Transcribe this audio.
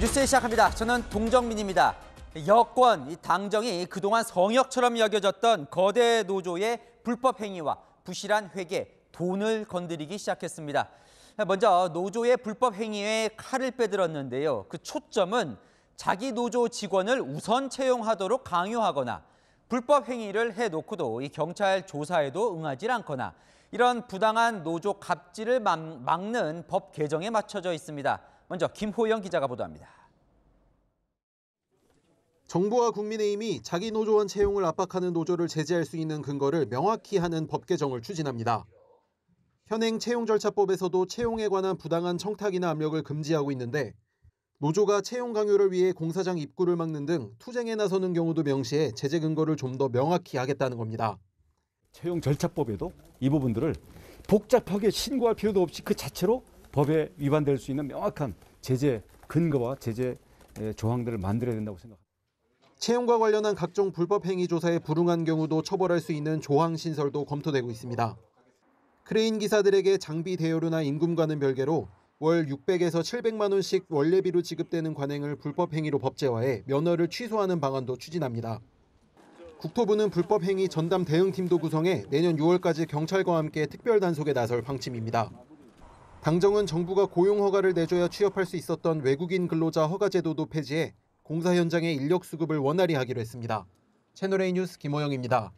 뉴스 시작합니다. 저는 동정민입니다. 여권, 이 당정이 그동안 성역처럼 여겨졌던 거대 노조의 불법 행위와 부실한 회계, 돈을 건드리기 시작했습니다. 먼저 노조의 불법 행위에 칼을 빼들었는데요. 그 초점은 자기 노조 직원을 우선 채용하도록 강요하거나 불법 행위를 해놓고도 이 경찰 조사에도 응하지 않거나 이런 부당한 노조 갑질을 막- 막는 법 개정에 맞춰져 있습니다. 먼저 김호영 기자가 보도합니다. 정부와 국민의힘이 자기 노조원 채용을 압박하는 노조를 제재할 수 있는 근거를 명확히 하는 법 개정을 추진합니다. 현행 채용 절차법에서도 채용에 관한 부당한 청탁이나 압력을 금지하고 있는데 노조가 채용 강요를 위해 공사장 입구를 막는 등 투쟁에 나서는 경우도 명시해 제재 근거를 좀 더 명확히 하겠다는 겁니다. 채용 절차법에도 이 부분들을 복잡하게 신고할 필요도 없이 그 자체로 법에 위반될 수 있는 명확한 제재 근거와 제재 에, 조항들을 만들어야 된다고 생각합니다. 채용과 관련한 각종 불법 행위 조사에 불응한 경우도 처벌할 수 있는 조항 신설도 검토되고 있습니다. 크레인 기사들에게 장비 대여료나 임금과는 별개로 월 600에서 700만 원씩 월례비로 지급되는 관행을 불법 행위로 법제화해 면허를 취소하는 방안도 추진합니다. 국토부는 불법 행위 전담 대응팀도 구성해 내년 6월까지 경찰과 함께 특별 단속에 나설 방침입니다. 당정은 정부가 고용 허가를 내줘야 취업할 수 있었던 외국인 근로자 허가 제도도 폐지해 공사 현장의 인력 수급을 원활히 하기로 했습니다. 채널A 뉴스 김호영입니다.